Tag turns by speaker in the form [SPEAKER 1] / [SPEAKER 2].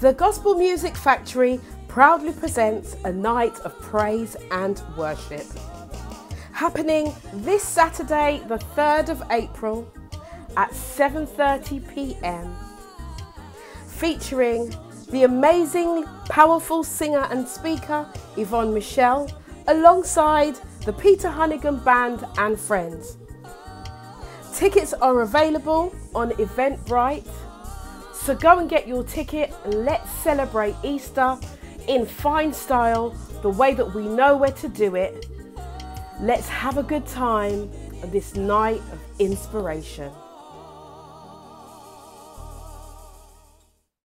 [SPEAKER 1] The Gospel Music Factory proudly presents a night of praise and worship. Happening this Saturday, the 3rd of April at 7:30 p.m. Featuring the amazing, powerful singer and speaker Yvonne Michele alongside the Peter Hunnigan Band and friends. Tickets are available on Eventbrite so go and get your ticket let's celebrate Easter in fine style, the way that we know where to do it. Let's have a good time on this night of inspiration.